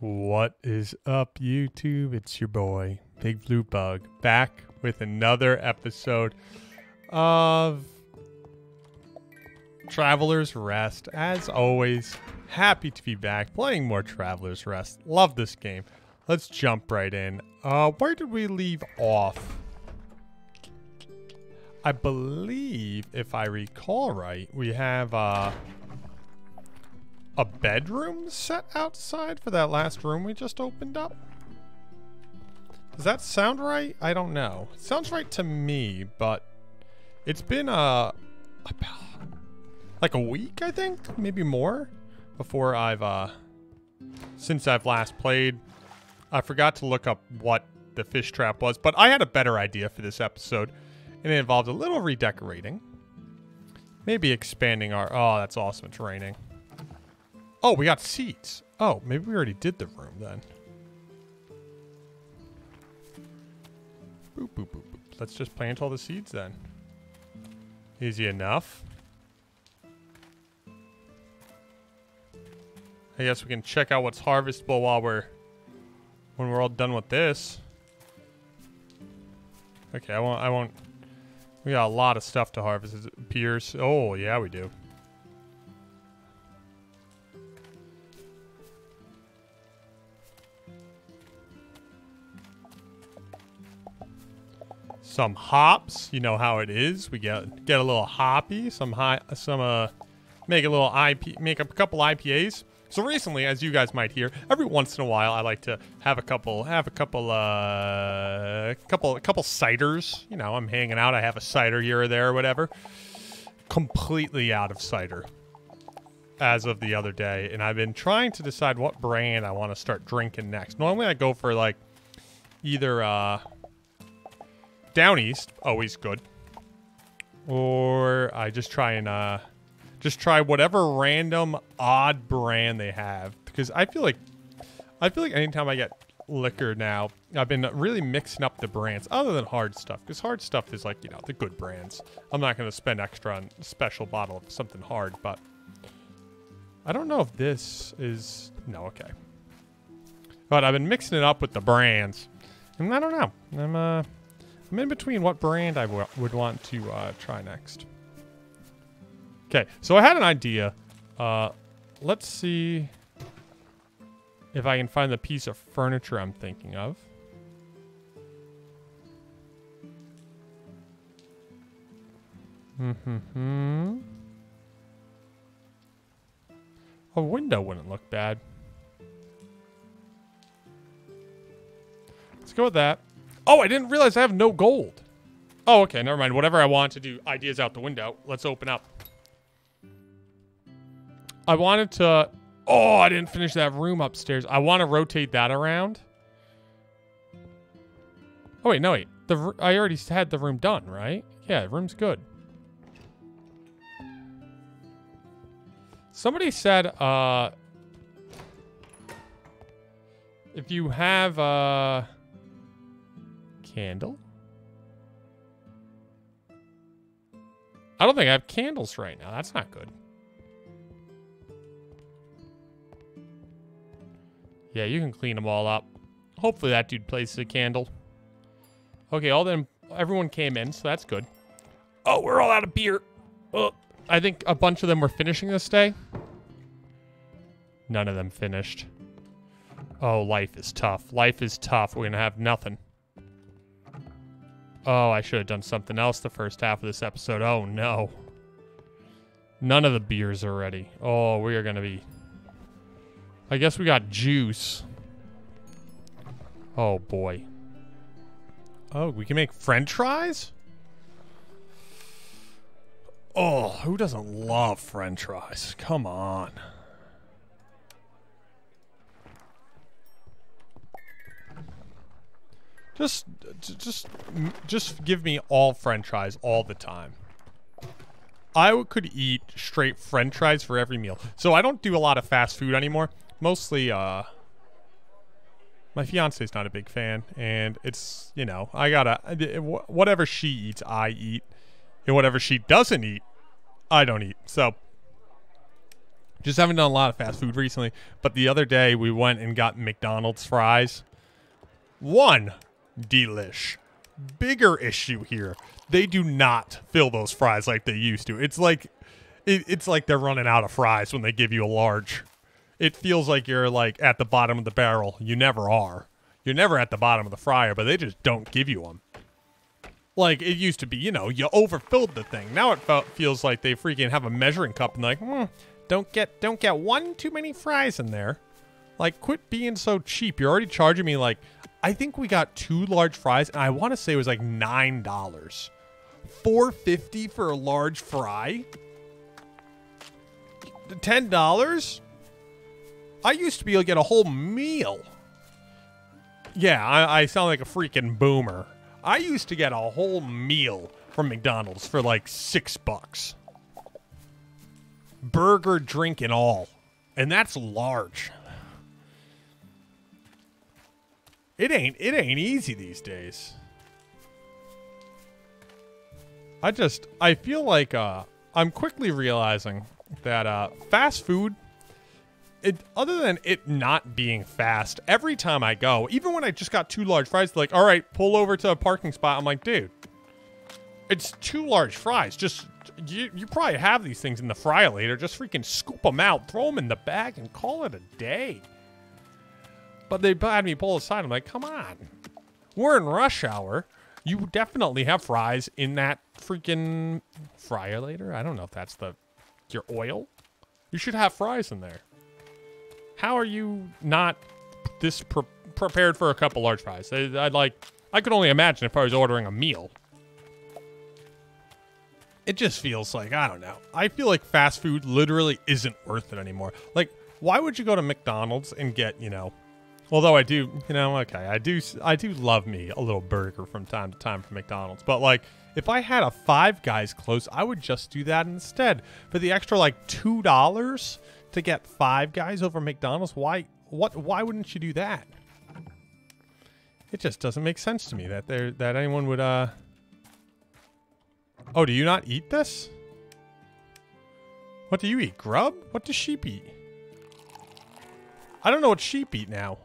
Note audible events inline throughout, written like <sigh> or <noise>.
What is up, YouTube? It's your boy, Big Blue Bug, back with another episode of Travellers Rest. As always, happy to be back playing more Travellers Rest. Love this game. Let's jump right in. Uh, where did we leave off? I believe, if I recall right, we have uh, a bedroom set outside for that last room we just opened up. Does that sound right? I don't know. It sounds right to me, but it's been uh, about like a week, I think, maybe more, before I've uh, since I've last played. I forgot to look up what the fish trap was, but I had a better idea for this episode and it involved a little redecorating. Maybe expanding our... Oh, that's awesome. It's raining. Oh, we got seats. Oh, maybe we already did the room then. Boop, boop, boop, boop. Let's just plant all the seeds then. Easy enough. I guess we can check out what's harvestable while we're... When we're all done with this. Okay, I won't... I won't we got a lot of stuff to harvest. It appears. Oh, yeah, we do. Some hops. You know how it is. We get get a little hoppy. Some high. Some uh, make a little IP. Make a couple IPAs. So recently, as you guys might hear, every once in a while, I like to have a couple, have a couple, uh, couple, a couple ciders. You know, I'm hanging out. I have a cider here or there or whatever. Completely out of cider as of the other day, and I've been trying to decide what brand I want to start drinking next. Normally, I go for like either uh, Downeast, always good, or I just try and uh just try whatever random odd brand they have because I feel like I feel like anytime I get liquor now, I've been really mixing up the brands other than hard stuff because hard stuff is like, you know, the good brands. I'm not going to spend extra on a special bottle of something hard, but I don't know if this is no, okay. But I've been mixing it up with the brands. And I don't know. I'm uh I'm in between what brand I would want to uh, try next. Okay, so I had an idea. Uh, let's see if I can find the piece of furniture I'm thinking of. Hmm. A window wouldn't look bad. Let's go with that. Oh, I didn't realize I have no gold. Oh, okay, never mind. Whatever I want to do, ideas out the window. Let's open up. I wanted to... Oh, I didn't finish that room upstairs. I want to rotate that around. Oh, wait, no, wait. The I already had the room done, right? Yeah, the room's good. Somebody said, uh... If you have a candle? I don't think I have candles right now. That's not good. Yeah, you can clean them all up. Hopefully that dude places a candle. Okay, all them, everyone came in, so that's good. Oh, we're all out of beer. Oh, I think a bunch of them were finishing this day. None of them finished. Oh, life is tough. Life is tough. We're going to have nothing. Oh, I should have done something else the first half of this episode. Oh, no. None of the beers are ready. Oh, we are going to be I guess we got juice. Oh, boy. Oh, we can make french fries? Oh, who doesn't love french fries? Come on. Just, just, just give me all french fries all the time. I could eat straight french fries for every meal. So I don't do a lot of fast food anymore mostly uh my fiance's not a big fan and it's you know i gotta whatever she eats i eat and whatever she doesn't eat i don't eat so Just haven't done a lot of fast food recently. But the other day we went and got McDonald's fries. One, delish. Bigger issue here. They do not fill those fries like they used to. It's like it, it's like they're running out of fries when they give you a large. It feels like you're like at the bottom of the barrel. You never are. You're never at the bottom of the fryer, but they just don't give you them. Like it used to be, you know, you overfilled the thing. Now it fe- feels like they freaking have a measuring cup and like, hmm, don't get don't get one too many fries in there. Like, quit being so cheap. You're already charging me like, I think we got two large fries, and I want to say it was like nine dollars, four fifty for a large fry. Ten dollars. I used to be able to get a whole meal. Yeah, I, I sound like a freaking boomer. I used to get a whole meal from McDonald's for like six bucks. Burger, drink, and all. And that's large. It ain't it ain't easy these days. I just I feel like uh I'm quickly realizing that uh fast food it other than it not being fast, every time I go, even when I just got two large fries, like, all right, pull over to a parking spot. I'm like, dude, it's two large fries. Just you, you probably have these things in the fryer later. Just freaking scoop them out, throw them in the bag, and call it a day. But they had me pull aside. I'm like, come on, we're in rush hour. You definitely have fries in that freaking fryer later. I don't know if that's the your oil. You should have fries in there. How are you not this pre- prepared for a couple large fries? I, I'd like. I could only imagine if I was ordering a meal. It just feels like I don't know. I feel like fast food literally isn't worth it anymore. Like, why would you go to McDonald's and get you know? Although I do, you know, okay, I do, I do love me a little burger from time to time from McDonald's. But like, if I had a Five Guys close, I would just do that instead for the extra like two dollars to get Five Guys over McDonald's. Why? What? Why wouldn't you do that? It just doesn't make sense to me that there that anyone would. uh Oh, do you not eat this? What do you eat? Grub? What does sheep eat? I don't know what sheep eat now.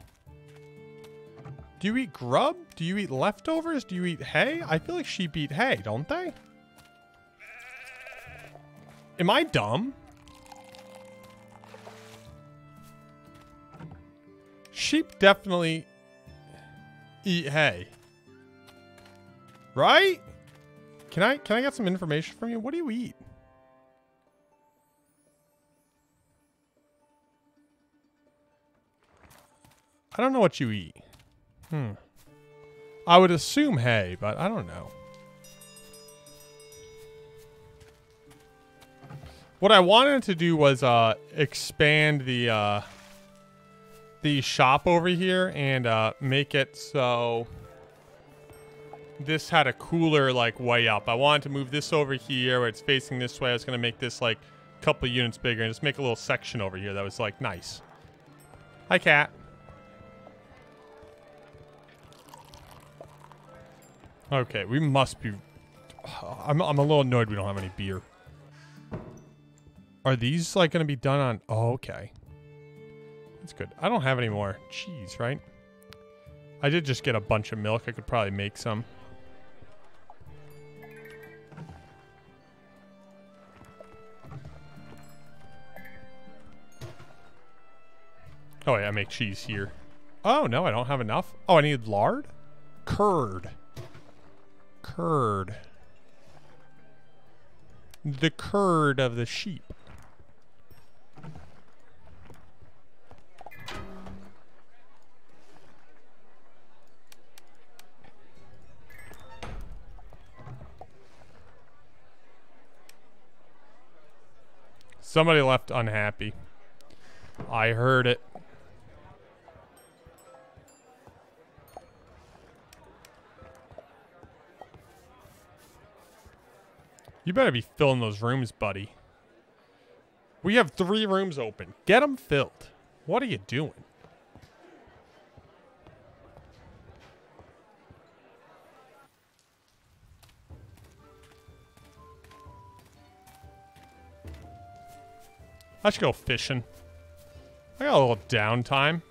Do you eat grub? Do you eat leftovers? Do you eat hay? I feel like sheep eat hay, don't they? Am I dumb? Sheep definitely eat hay. Right? Can I can I get some information from you? What do you eat? I don't know what you eat. Hmm. I would assume hay, but I don't know. What I wanted to do was uh, expand the uh, the shop over here and uh, make it so this had a cooler like way up. I wanted to move this over here where it's facing this way. I was going to make this like a couple units bigger and just make a little section over here that was like nice. Hi, cat. Okay, we must be... I'm, I'm a little annoyed we don't have any beer. Are these, like, going to be done on... Oh, okay. That's good. I don't have any more cheese, right? I did just get a bunch of milk. I could probably make some. Oh, wait, I make cheese here. Oh, no, I don't have enough. Oh, I need lard? Curd curd. The curd of the sheep. Somebody left unhappy. I heard it. You better be filling those rooms, buddy. We have three rooms open. Get them filled. What are you doing? I should go fishing. I got a little downtime.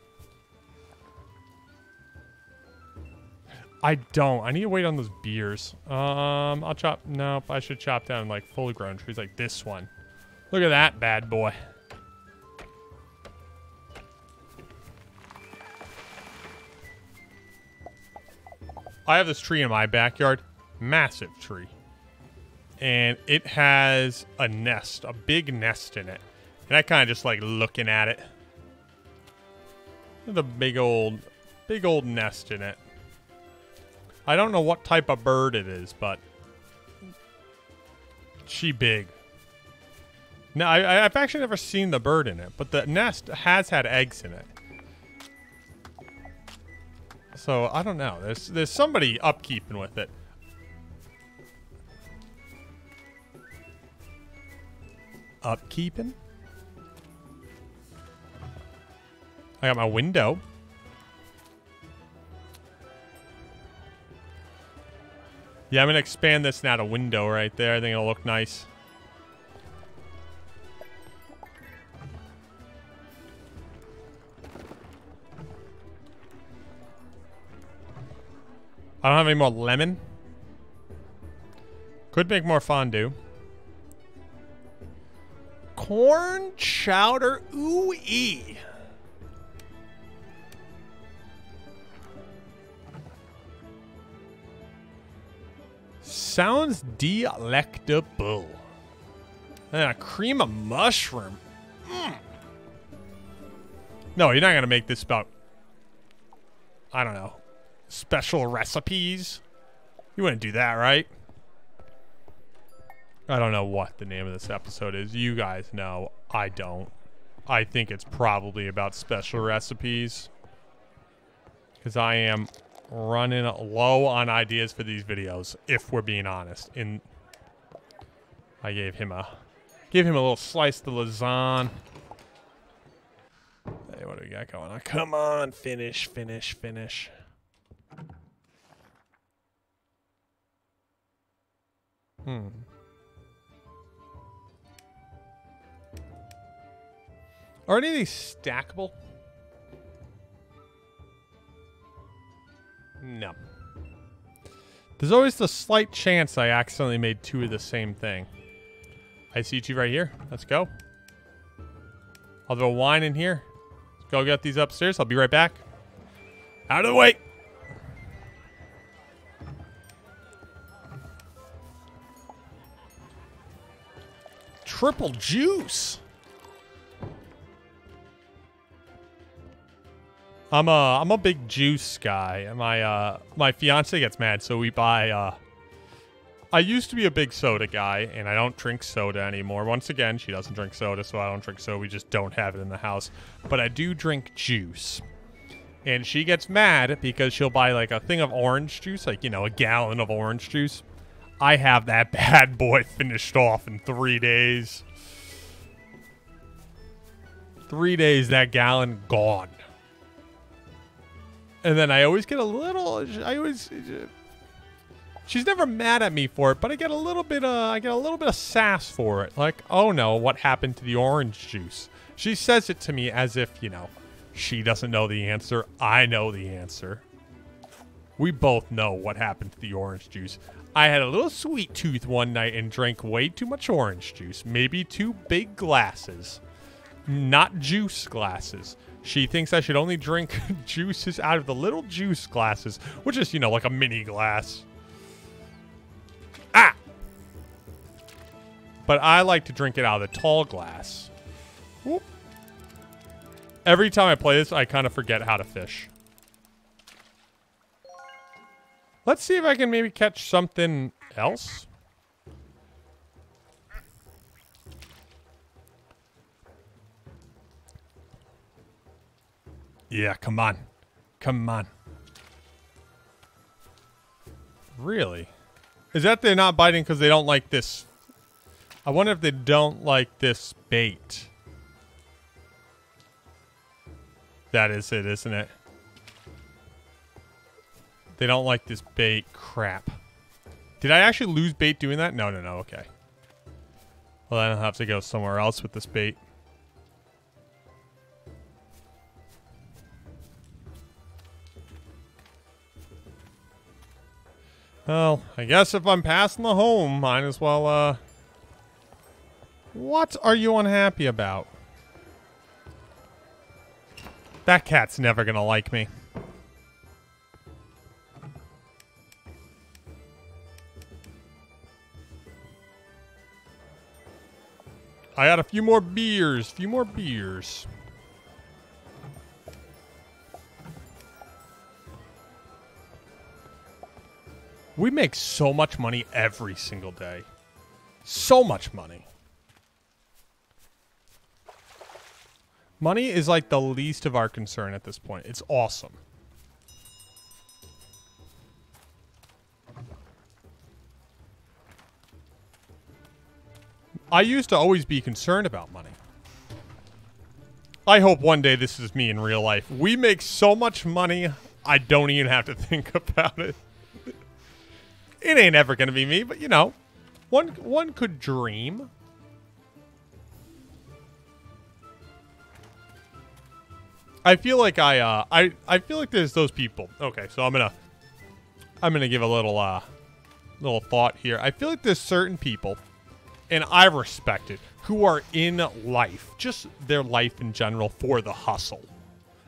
I don't. I need to wait on those beers. Um, I'll chop. Nope. I should chop down like fully grown trees like this one. Look at that bad boy. I have this tree in my backyard. Massive tree. And it has a nest, a big nest in it. And I kind of just like looking at it. The big old, big old nest in it. I don't know what type of bird it is, but she big. No, I, I've actually never seen the bird in it, but the nest has had eggs in it. So I don't know. There's there's somebody upkeeping with it. Upkeeping? I got my window. Yeah, I'm going to expand this now to window right there. I think it'll look nice. I don't have any more lemon. Could make more fondue. Corn chowder ooh-ee. Sounds delectable. A cream of mushroom. Mm. No, you're not going to make this about, I don't know, special recipes. You wouldn't do that, right? I don't know what the name of this episode is. You guys know. I don't. I think it's probably about special recipes. Because I am running low on ideas for these videos, if we're being honest. In I gave him a gave him a little slice of the lasagna. Hey, what do we got going on? Come on, finish, finish, finish. Hmm. Are any of these stackable? No. There's always the slight chance I accidentally made two of the same thing. I see you right here. Let's go. I'll throw wine in here. Let's go get these upstairs. I'll be right back. Out of the way. Triple juice. I'm a I'm a big juice guy. My uh my fiance gets mad, so we buy uh I used to be a big soda guy, and I don't drink soda anymore. Once again, she doesn't drink soda, so I don't drink soda. We just don't have it in the house. But I do drink juice. And she gets mad because she'll buy like a thing of orange juice, like, you know, a gallon of orange juice. I have that <laughs> bad boy finished off in three days. Three days, that gallon gone. And then I always get a little. I always. She's never mad at me for it, but I get a little bit. Uh, I get a little bit of sass for it. Like, oh no, what happened to the orange juice? She says it to me as if you know, she doesn't know the answer. I know the answer. We both know what happened to the orange juice. I had a little sweet tooth one night and drank way too much orange juice. Maybe two big glasses. Not juice glasses. She thinks I should only drink <laughs> juices out of the little juice glasses, which is, you know, like a mini glass. Ah! But I like to drink it out of the tall glass. Whoop. Every time I play this, I kind of forget how to fish. Let's see if I can maybe catch something else. Yeah, come on. Come on. Really? Is that they're not biting because they don't like this? I wonder if they don't like this bait. That is it, isn't it? They don't like this bait. Crap. Did I actually lose bait doing that? No, no, no. Okay. Well, then I'll have to go somewhere else with this bait. Well, I guess if I'm passing the home, might as well, uh... What are you unhappy about? That cat's never gonna like me. I got a few more beers, few more beers. We make so much money every single day. So much money. Money is like the least of our concern at this point. It's awesome. I used to always be concerned about money. I hope one day this is me in real life. We make so much money, I don't even have to <laughs> think about it. It ain't ever gonna be me, but you know, one one could dream. I feel like I uh I I feel like there's those people. Okay, so I'm gonna I'm gonna give a little uh little thought here. I feel like there's certain people, and I respect it, who are in life, just their life in general, for the hustle.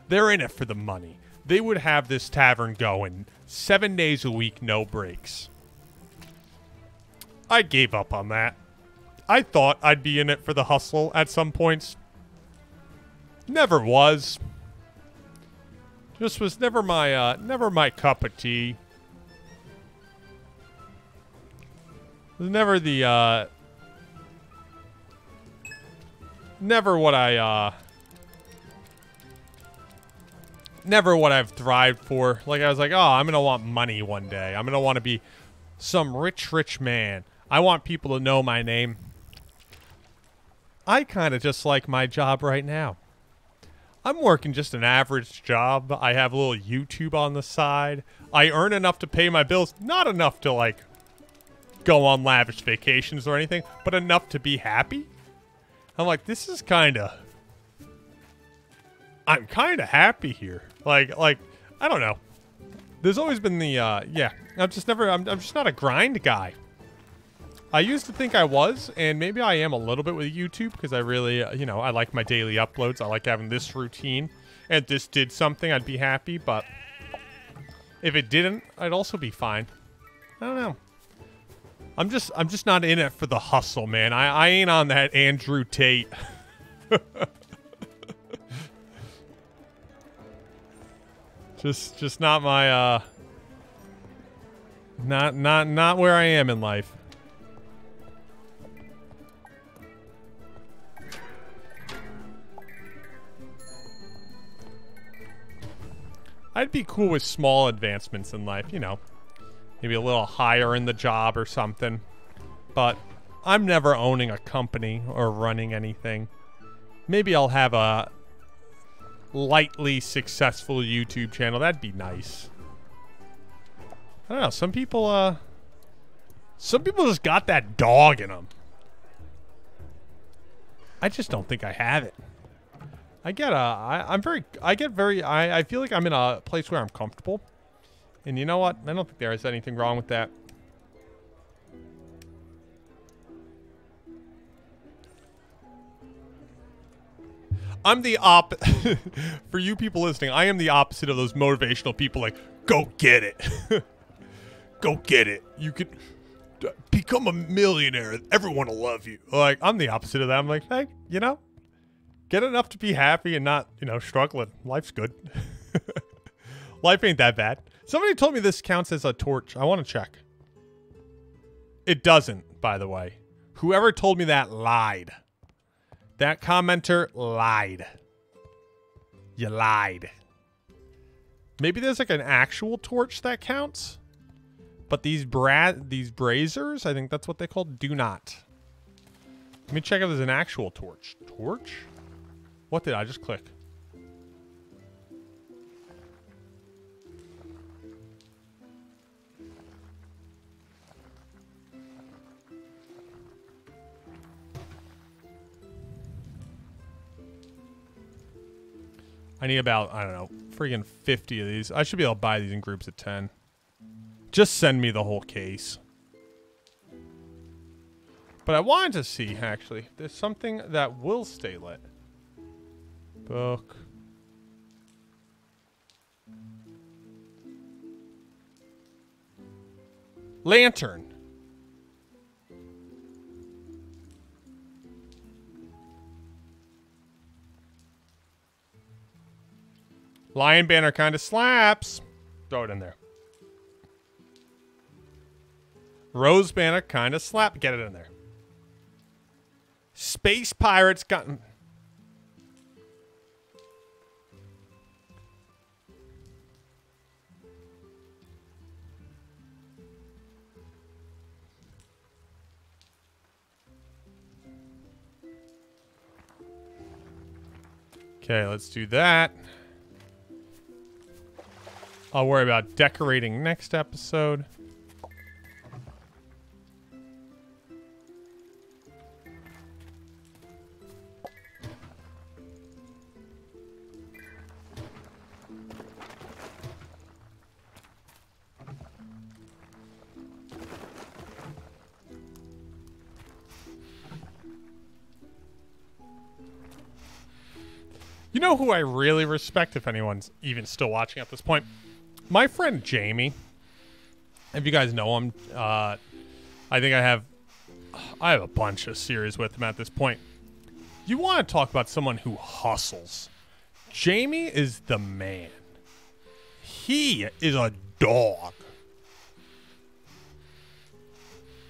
They're in it for the money. They would have this tavern going seven days a week, no breaks. I gave up on that. I thought I'd be in it for the hustle at some points. Never was. Just was never my uh never my cup of tea. Never the uh never what I uh never what I've thrived for. Like I was like, "Oh, I'm going to want money one day. I'm going to want to be some rich rich man." I want people to know my name. I kind of just like my job right now. I'm working just an average job. I have a little YouTube on the side. I earn enough to pay my bills. Not enough to, like, go on lavish vacations or anything, but enough to be happy. I'm like, this is kind of... I'm kind of happy here. Like, like, I don't know. There's always been the, uh, yeah. I'm just never, I'm, I'm just not a grind guy. I used to think I was, and maybe I am a little bit with YouTube because I really, you know, I like my daily uploads. I like having this routine. And this did something, I'd be happy, but if it didn't, I'd also be fine. I don't know. I'm just I'm just not in it for the hustle, man. I, I ain't on that Andrew Tate. <laughs> just just not my uh not not not where I am in life. I'd be cool with small advancements in life, you know. Maybe a little higher in the job or something. But I'm never owning a company or running anything. Maybe I'll have a lightly successful YouTube channel. That'd be nice. I don't know. Some people, uh... Some people just got that dog in them. I just don't think I have it. I get a, I, I'm very, I get very, I, I feel like I'm in a place where I'm comfortable. And you know what? I don't think there is anything wrong with that. I'm the op <laughs> for you people listening. I am the opposite of those motivational people like go get it. <laughs> go get it. You could become a millionaire. Everyone will love you. Like I'm the opposite of that. I'm like, hey, you know, Get enough to be happy and not, you know, struggling. Life's good. <laughs> Life ain't that bad. Somebody told me this counts as a torch. I want to check. It doesn't, by the way. Whoever told me that lied. That commenter lied. You lied. Maybe there's like an actual torch that counts. But these bra these braziers, I think that's what they call, do not. Let me check if there's an actual torch. Torch? What did I just click? I need about, I don't know, freaking 50 of these. I should be able to buy these in groups of 10. Just send me the whole case. But I wanted to see, actually. There's something that will stay lit. Book. Lantern. Lion banner kind of slaps. Throw it in there. Rose banner kind of slap. Get it in there. Space pirates got. Okay, let's do that. I'll worry about decorating next episode. You know who I really respect, if anyone's even still watching at this point? My friend Jamie. If you guys know him, uh, I think I have I have a bunch of series with him at this point. You want to talk about someone who hustles. Jamie is the man. He is a dog.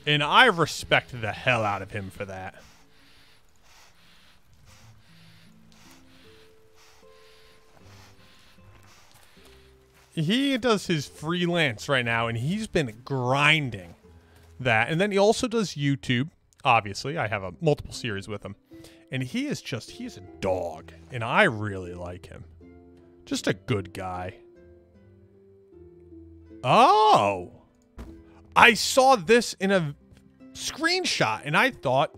And I respect the hell out of him for that. He does his freelance right now and he's been grinding that. And then he also does youtube obviously. I have a multiple series with him. And he is just he's a dog and i really like him. Just a good guy. Oh! I saw this in a screenshot and i thought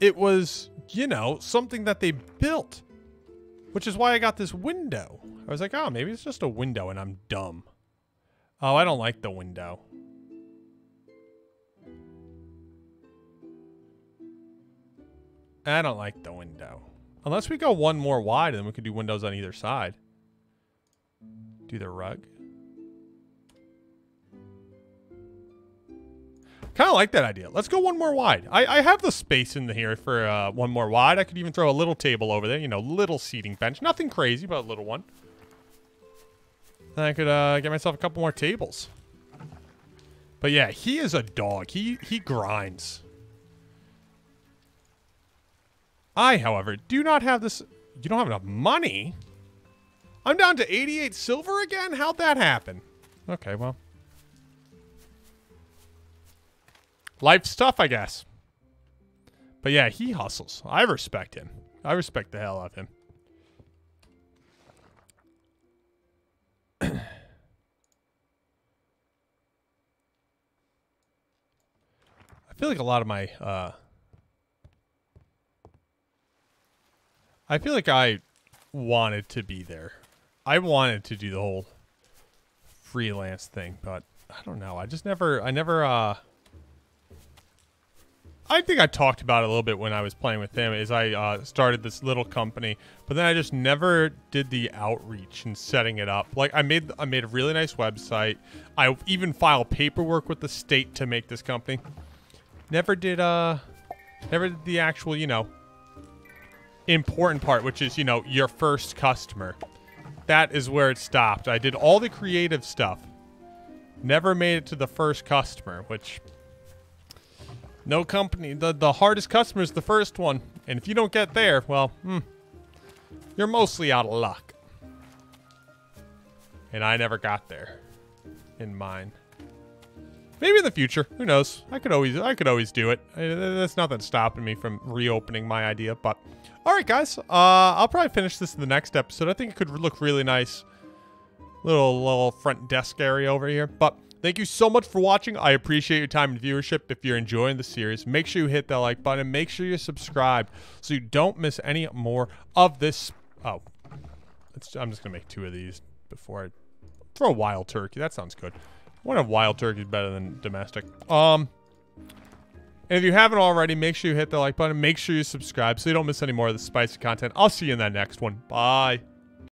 it was you know something that they built which is why i got this window I was like, oh, maybe it's just a window and I'm dumb. Oh, I don't like the window. I don't like the window. Unless we go one more wide, then we could do windows on either side. Do the rug. Kind of like that idea. Let's go one more wide. I, I have the space in here for uh, one more wide. I could even throw a little table over there. You know, little seating bench. Nothing crazy, but a little one. Then I could uh, get myself a couple more tables. But yeah, he is a dog. He he grinds. I, however, do not have this. You don't have enough money. I'm down to 88 silver again? How'd that happen? Okay, well. Life's tough, I guess. But yeah, he hustles. I respect him. I respect the hell out of him. Feel like a lot of my uh I feel like I wanted to be there. I wanted to do the whole freelance thing, but I don't know. I just never I never uh I think I talked about it a little bit when I was playing with him. Is I uh, started this little company, but then I just never did the outreach and setting it up. Like I made I made a really nice website. I even filed paperwork with the state to make this company. Never did, uh, never did the actual, you know, important part, which is, you know, your first customer. That is where it stopped. I did all the creative stuff. Never made it to the first customer, which no company, the, the hardest customer is the first one. And if you don't get there, well, hmm, you're mostly out of luck. And I never got there in mine. Maybe in the future. Who knows? I could always I could always do it. That's nothing stopping me from reopening my idea. But all right, guys. Uh, I'll probably finish this in the next episode. I think it could look really nice. Little little front desk area over here. But thank you so much for watching. I appreciate your time and viewership. If you're enjoying the series, make sure you hit that like button. Make sure you subscribe so you don't miss any more of this. Oh, I'm just gonna make two of these before I throw a wild turkey. That sounds good. One of wild turkey is better than domestic. Um, and if you haven't already, make sure you hit the like button. Make sure you subscribe so you don't miss any more of the spicy content. I'll see you in that next one. Bye.